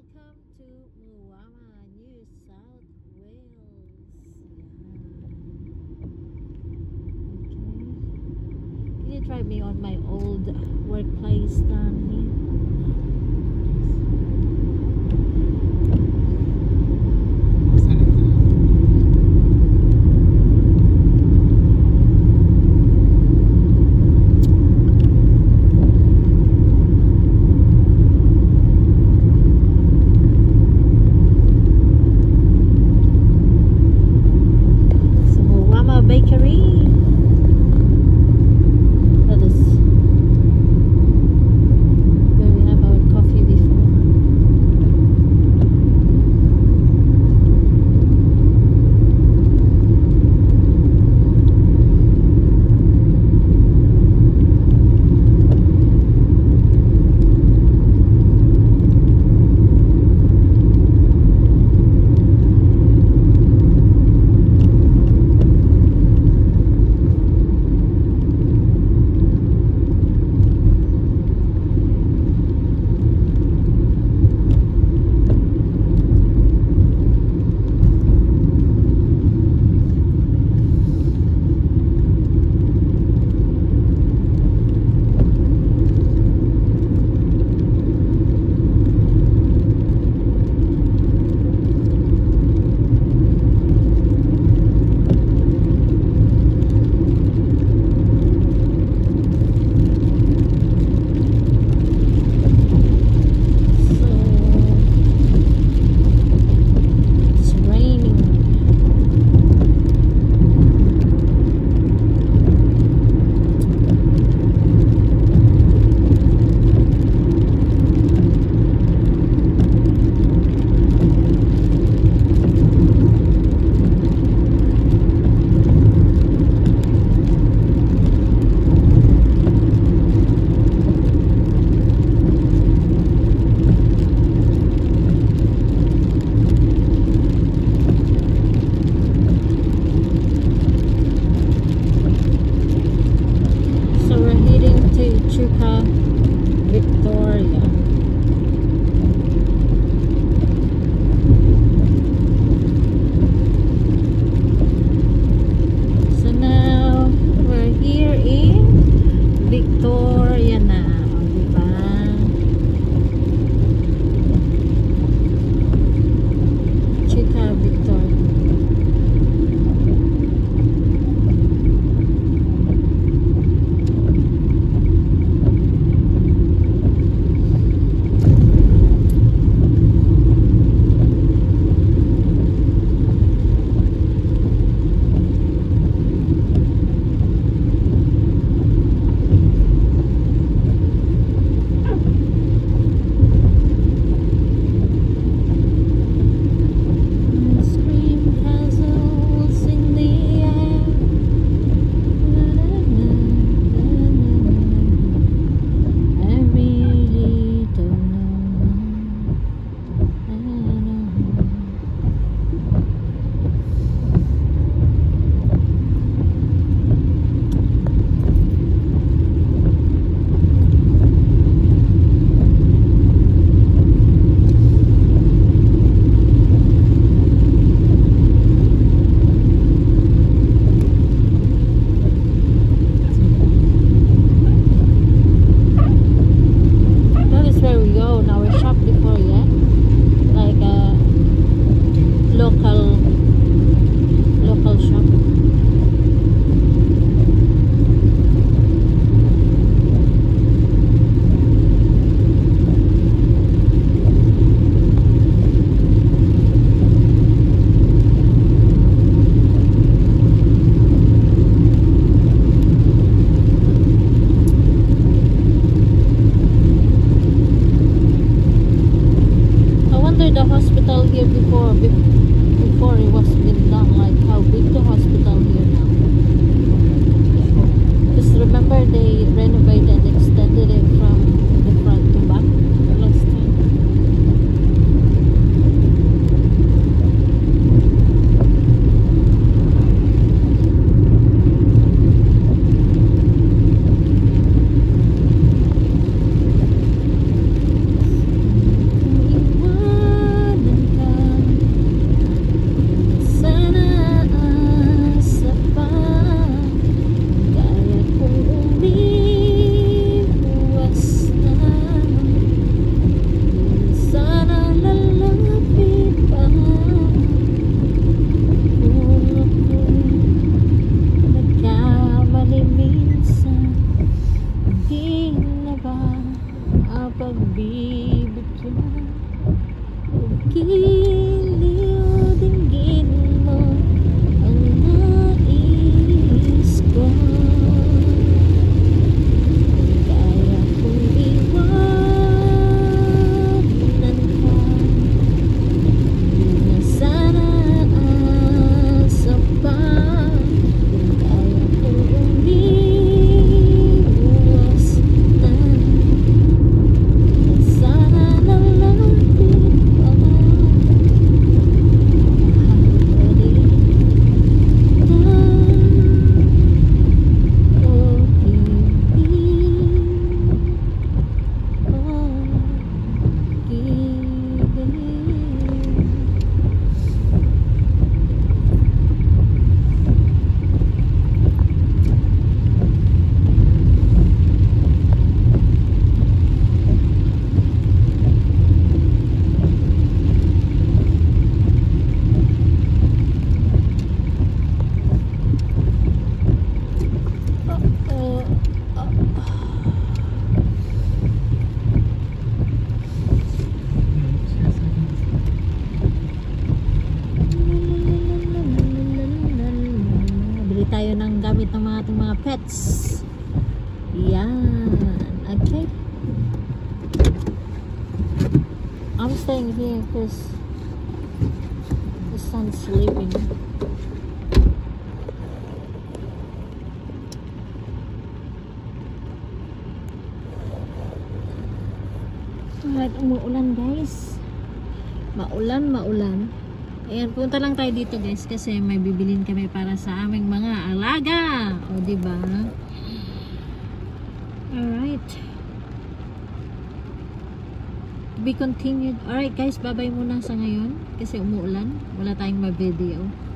Welcome to Muwama, New South Wales. Yeah. Okay. Can you drive me on my old workplace down here? the hospital here before. Before it was been done, like how big the hospital here now. Because remember they renovated and extended it from pagbibigyan. Huwag mga pets. Yan. Okay. I'm staying here because the sun's sleeping. Alright, umuulan guys. Maulan, maulan. Ayan, punta lang tayo dito guys kasi may bibilin kami para sa aming mga alaga. O, di ba? Alright. To be continued. Alright guys, bye-bye muna sa ngayon kasi umuulan. Wala tayong ma-video.